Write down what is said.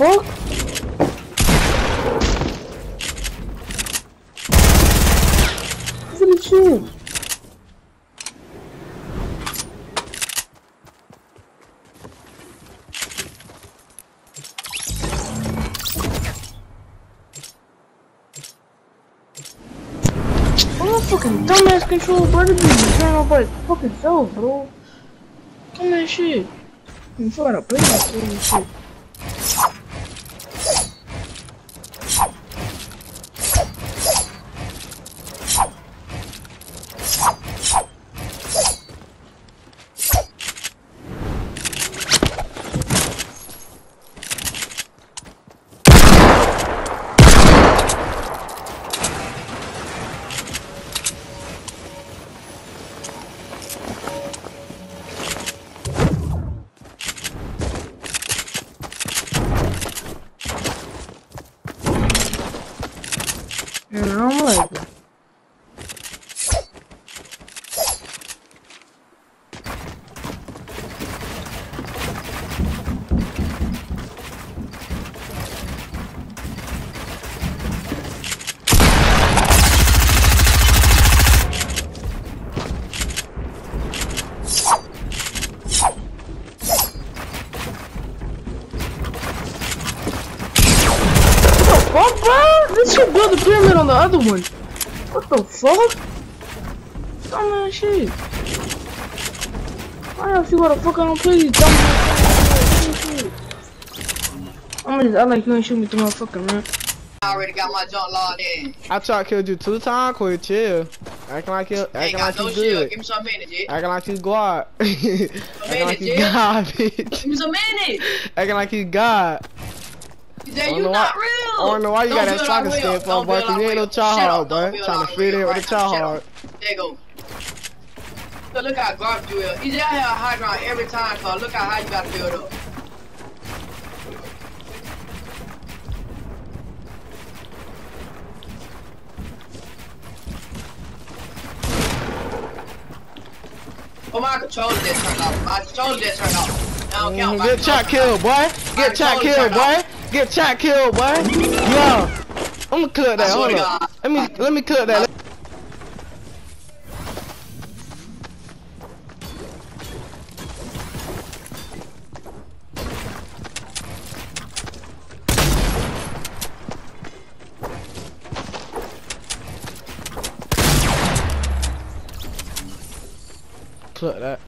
fuck? Look at you. What fucking dumbass control, bro? This is turn by fucking self, bro. Dumbass shit. I'm trying play this shit. Like, fuck, bro? This should build a pyramid on the other one. What the fuck? Dumbass shit. Why don't you what the fuck I don't play these dumbass shit? I'm gonna just act like you ain't shoot me through my fucking man. I already got my junk logged in. I tried to kill you two times, quit chill. Acting like you, acting like no you shield. good. Give me some minutes, yeah. Acting like you God. Acting like you yeah. God, bitch. Give me some minutes. Acting like you God. Jay, you not why- real. I don't know why you Don't got that soccer our stand will. for, Don't boy, build 'cause you ain't no child Shut hard, up. boy. Trying to fit in with now. child There you go. So look how garbage you is. EJ, I have a high ground every time, so look how high you gotta build up. Oh, my controller just turned off. My controller just turned off. I don't count. Mhm, Get shot killed, boy. Get shot killed, boy. Get shot killed, boy. Yo, I'm gonna clip that. Hold up. Let me let me clip that. Clip that.